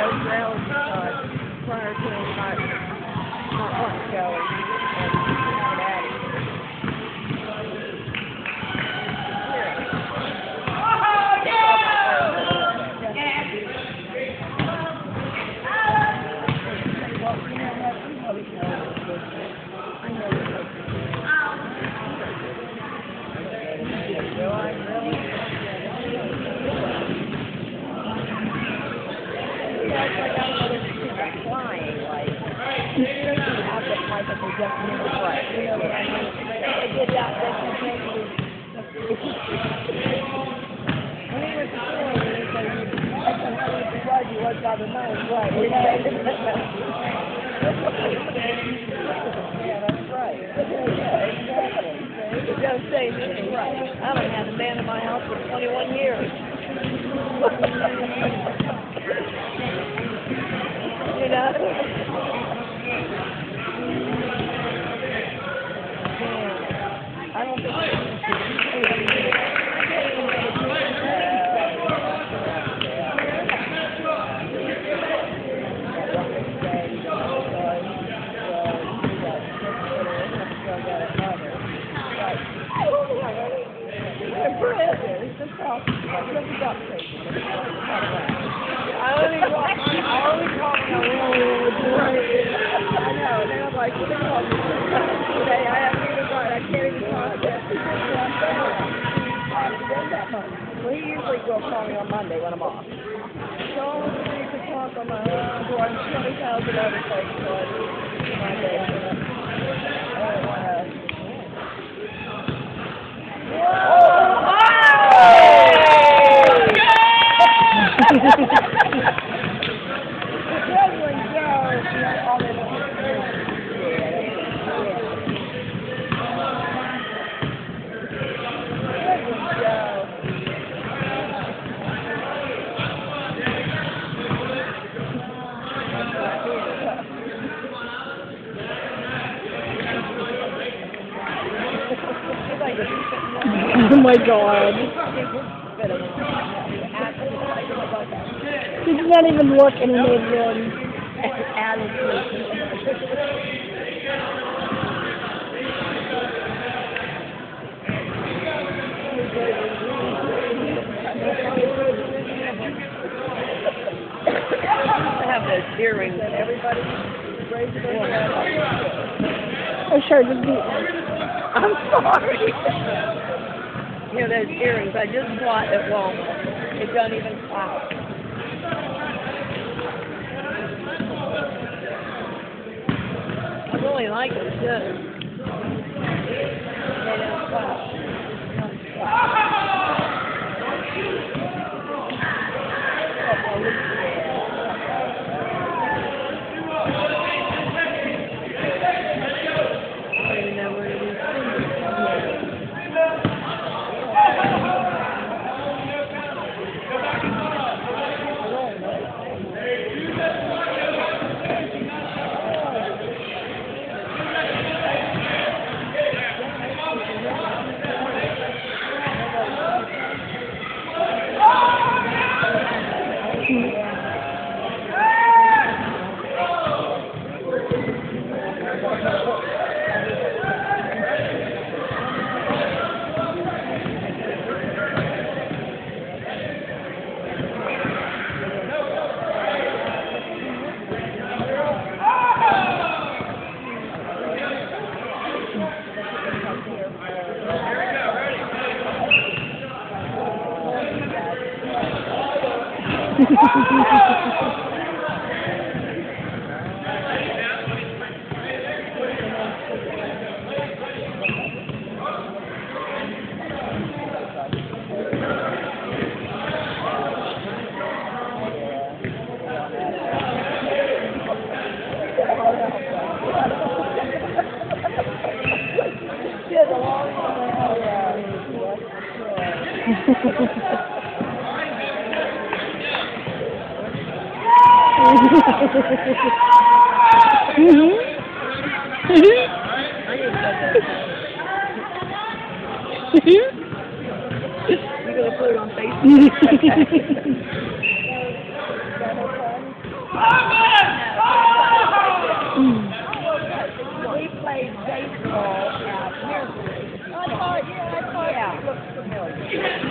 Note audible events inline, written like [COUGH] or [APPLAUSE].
those rails type of just never. You know what I mean? They did that, continually when he was born, he said, that's how he was, he was by the nose, right? Yeah, that's right. Yeah, exactly. It does say this, right. I haven't had a man in my house for twenty-one years. [LAUGHS] know, they were like, they called today, I haven't even got, I can't even talk to Well, he usually will call me on Monday when I'm off. So, we could talk on my, I'm doing twenty thousand other things, so I do oh, my day. I don't. Oh my god. He did not even look and he made one. I have those earrings and everybody raises their hand. Oh sure, just be I'm sorry. You know, those earrings, I just bought at Walmart. It don't even flap. I really like them too. She [LAUGHS] Mm-hmm. [LAUGHS] we played baseball. Thank you.